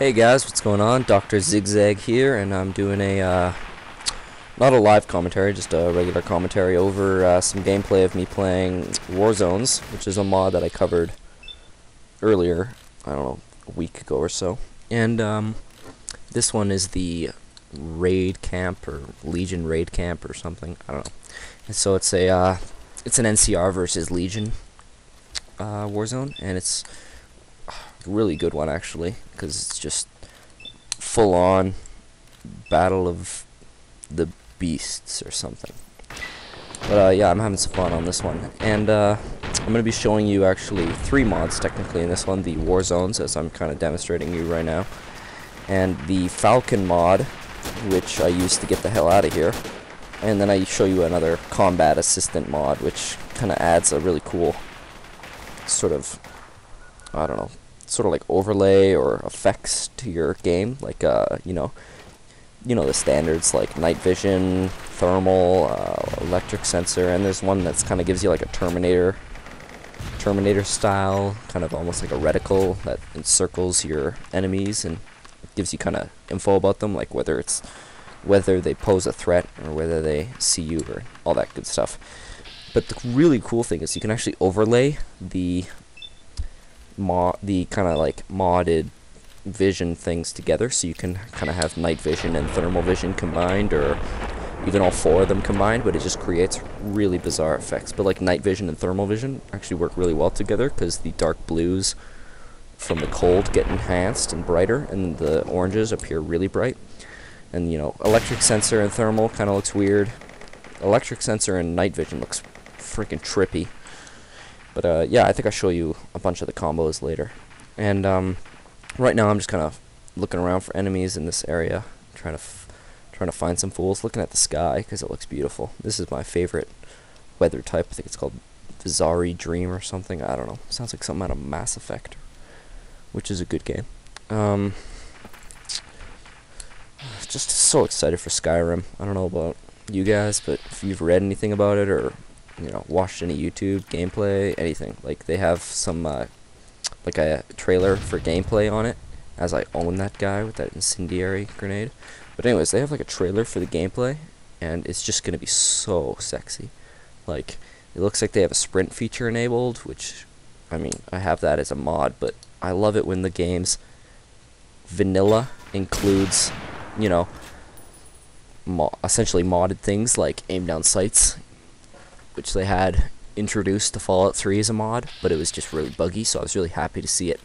Hey guys, what's going on? Dr. Zigzag here, and I'm doing a, uh, not a live commentary, just a regular commentary over uh, some gameplay of me playing Warzones, which is a mod that I covered earlier, I don't know, a week ago or so. And, um, this one is the Raid Camp, or Legion Raid Camp, or something, I don't know. And so it's a, uh, it's an NCR versus Legion, uh, Warzone, and it's really good one actually because it's just full on battle of the beasts or something. But uh, yeah I'm having some fun on this one. And uh, I'm gonna be showing you actually three mods technically in this one. The war zones as I'm kinda demonstrating you right now and the falcon mod which I used to get the hell out of here. And then I show you another combat assistant mod which kinda adds a really cool sort of I don't know sort of like overlay or effects to your game, like uh, you know, you know the standards like night vision, thermal, uh, electric sensor, and there's one that's kind of gives you like a Terminator, Terminator style, kind of almost like a reticle that encircles your enemies and gives you kind of info about them, like whether it's whether they pose a threat or whether they see you or all that good stuff. But the really cool thing is you can actually overlay the mod the kind of like modded vision things together so you can kind of have night vision and thermal vision combined or even all four of them combined but it just creates really bizarre effects. But like night vision and thermal vision actually work really well together because the dark blues from the cold get enhanced and brighter and the oranges appear really bright. And you know electric sensor and thermal kind of looks weird. Electric sensor and night vision looks freaking trippy. But uh, yeah, I think I'll show you a bunch of the combos later. And um, right now I'm just kind of looking around for enemies in this area, trying to trying to find some fools. Looking at the sky because it looks beautiful. This is my favorite weather type. I think it's called Vizari Dream or something. I don't know. Sounds like something out of Mass Effect, which is a good game. Um, just so excited for Skyrim. I don't know about you guys, but if you've read anything about it or you know watched any YouTube gameplay, anything. Like they have some uh, like a trailer for gameplay on it, as I own that guy with that incendiary grenade. But anyways, they have like a trailer for the gameplay, and it's just gonna be so sexy. Like it looks like they have a sprint feature enabled, which I mean I have that as a mod, but I love it when the game's vanilla includes, you know, mo essentially modded things like aim down sights which they had introduced to Fallout 3 as a mod, but it was just really buggy, so I was really happy to see it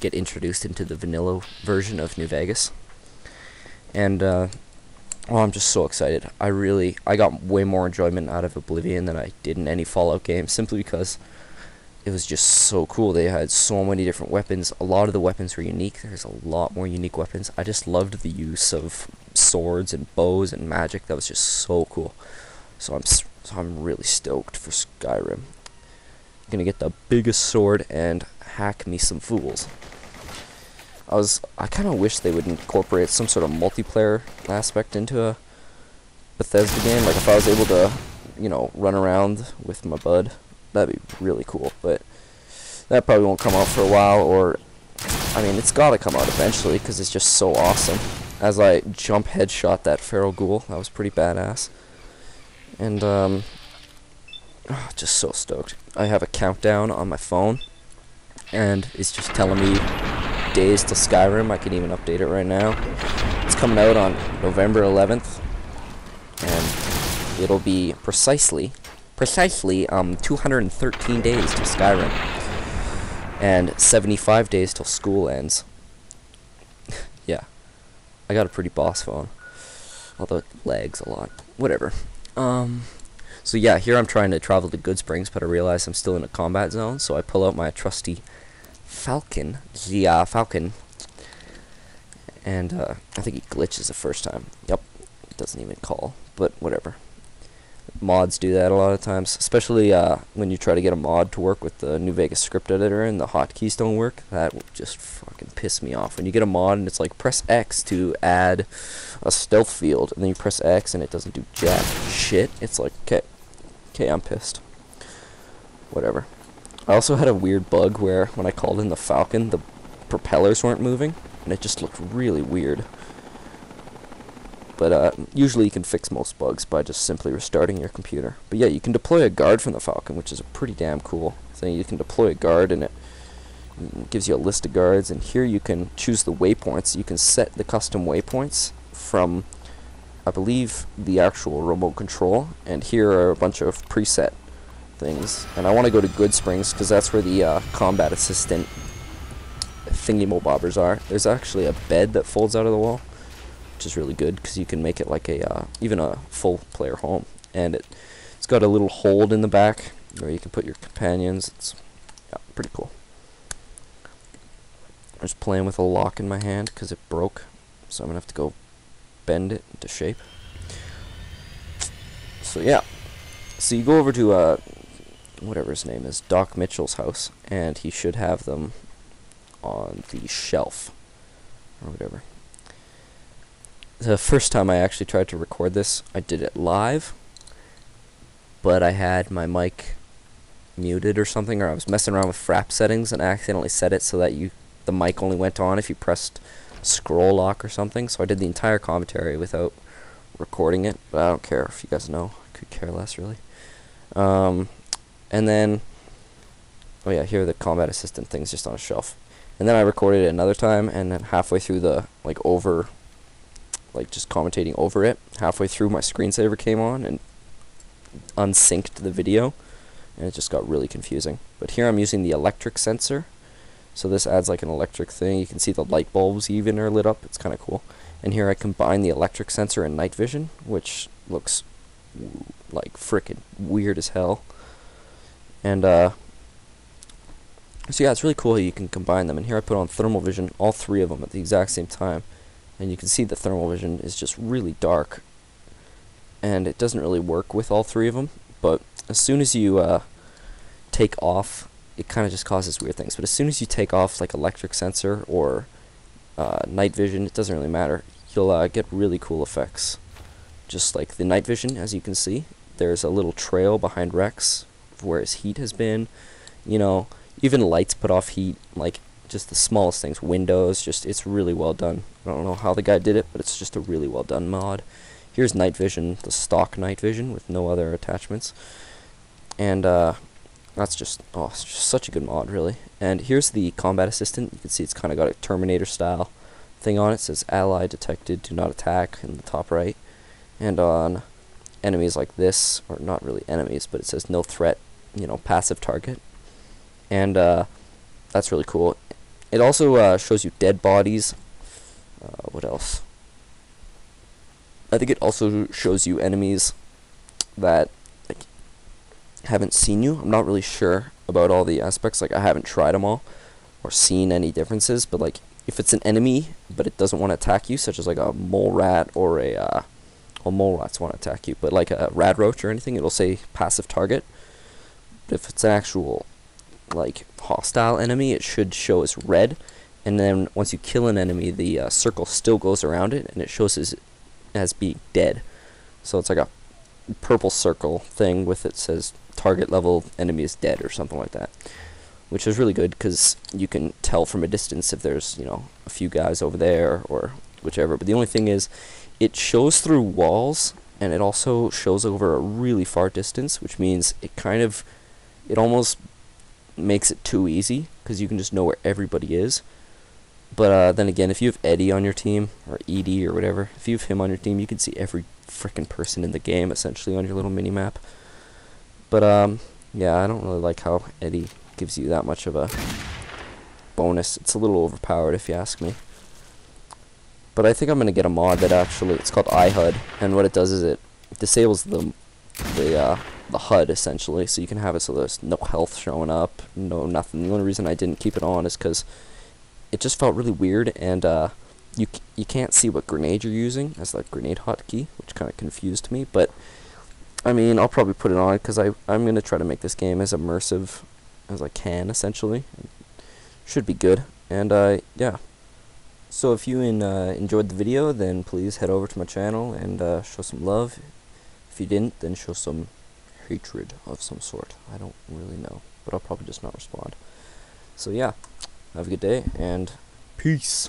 get introduced into the vanilla version of New Vegas. And, uh, well, I'm just so excited. I really, I got way more enjoyment out of Oblivion than I did in any Fallout game, simply because it was just so cool. They had so many different weapons. A lot of the weapons were unique. There's a lot more unique weapons. I just loved the use of swords and bows and magic. That was just so cool. So I'm so I'm really stoked for Skyrim. I'm Gonna get the biggest sword and hack me some fools. I was I kind of wish they would incorporate some sort of multiplayer aspect into a Bethesda game. Like if I was able to, you know, run around with my bud, that'd be really cool. But that probably won't come out for a while. Or I mean, it's gotta come out eventually because it's just so awesome. As I jump headshot that feral ghoul, that was pretty badass. And, um, oh, just so stoked. I have a countdown on my phone, and it's just telling me days to Skyrim. I can even update it right now. It's coming out on November 11th, and it'll be precisely, precisely, um, 213 days to Skyrim, and 75 days till school ends. yeah, I got a pretty boss phone, although it lags a lot. Whatever. Um, so yeah, here I'm trying to travel to Goodsprings, but I realize I'm still in a combat zone, so I pull out my trusty Falcon, the uh, Falcon, and uh, I think he glitches the first time. Yep, it doesn't even call, but whatever. Mods do that a lot of times, especially uh, when you try to get a mod to work with the New Vegas script editor and the hotkeys don't work. That will just fucking piss me off. When you get a mod and it's like press X to add a stealth field, and then you press X and it doesn't do jack shit. It's like, okay, okay, I'm pissed. Whatever. I also had a weird bug where when I called in the Falcon, the propellers weren't moving. and it just looked really weird. But uh, usually you can fix most bugs by just simply restarting your computer. But yeah, you can deploy a guard from the Falcon, which is a pretty damn cool thing. You can deploy a guard and it gives you a list of guards, and here you can choose the waypoints. You can set the custom waypoints from, I believe, the actual remote control, and here are a bunch of preset things. And I want to go to Goodsprings because that's where the uh, combat assistant thingy bobbers are. There's actually a bed that folds out of the wall, which is really good because you can make it like a uh, even a full player home, and it it's got a little hold in the back where you can put your companions. It's yeah, pretty cool. I'm just playing with a lock in my hand because it broke, so I'm gonna have to go bend it into shape. So yeah, so you go over to uh, whatever his name is, Doc Mitchell's house, and he should have them on the shelf or whatever. The first time I actually tried to record this, I did it live, but I had my mic muted or something, or I was messing around with frap settings and I accidentally set it so that you the mic only went on if you pressed scroll lock or something. So I did the entire commentary without recording it, but I don't care if you guys know. I could care less really. Um, and then, oh yeah, here are the combat assistant things just on a shelf. And then I recorded it another time, and then halfway through the like over, like just commentating over it, halfway through my screensaver came on and unsynced the video, and it just got really confusing. But here I'm using the electric sensor so this adds like an electric thing. You can see the light bulbs even are lit up. It's kind of cool. And here I combine the electric sensor and night vision, which looks like freaking weird as hell. And uh, so yeah, it's really cool how you can combine them. And here I put on thermal vision, all three of them at the exact same time. And you can see the thermal vision is just really dark. And it doesn't really work with all three of them. But as soon as you uh, take off it kind of just causes weird things. But as soon as you take off like electric sensor or uh, night vision, it doesn't really matter. You'll uh, get really cool effects. Just like the night vision, as you can see, there's a little trail behind Rex where his heat has been. You know, even lights put off heat, like just the smallest things. Windows, just it's really well done. I don't know how the guy did it, but it's just a really well done mod. Here's night vision, the stock night vision with no other attachments. And uh, that's just, oh, just such a good mod, really. And here's the combat assistant. You can see it's kind of got a Terminator style thing on it. it. says ally detected, do not attack in the top right. And on enemies like this, or not really enemies, but it says no threat, you know, passive target. And uh, that's really cool. It also uh, shows you dead bodies. Uh, what else? I think it also shows you enemies that like, haven't seen you. I'm not really sure about all the aspects. Like I haven't tried them all or seen any differences. But like if it's an enemy but it doesn't want to attack you, such as like a mole rat or a uh, well mole rats want to attack you, but like a rad roach or anything, it'll say passive target. But if it's an actual like hostile enemy, it should show as red. And then once you kill an enemy, the uh, circle still goes around it, and it shows as as being dead. So it's like a purple circle thing with it says target level enemy is dead or something like that. Which is really good because you can tell from a distance if there's, you know, a few guys over there or whichever. But the only thing is, it shows through walls and it also shows over a really far distance, which means it kind of, it almost makes it too easy because you can just know where everybody is. But uh, then again, if you have Eddie on your team, or Edie or whatever, if you have him on your team, you can see every freaking person in the game essentially on your little mini map. But um, yeah, I don't really like how Eddie gives you that much of a bonus. It's a little overpowered if you ask me. But I think I'm gonna get a mod that actually it's called iHUD, and what it does is it disables the the uh, the HUD essentially, so you can have it so there's no health showing up, no nothing. The only reason I didn't keep it on is because it just felt really weird, and uh, you you can't see what grenade you're using as like grenade hotkey, which kind of confused me. But I mean, I'll probably put it on because I I'm gonna try to make this game as immersive as I can. Essentially, should be good. And uh, yeah. So if you in, uh, enjoyed the video, then please head over to my channel and uh, show some love. If you didn't, then show some hatred of some sort. I don't really know, but I'll probably just not respond. So yeah, have a good day and peace.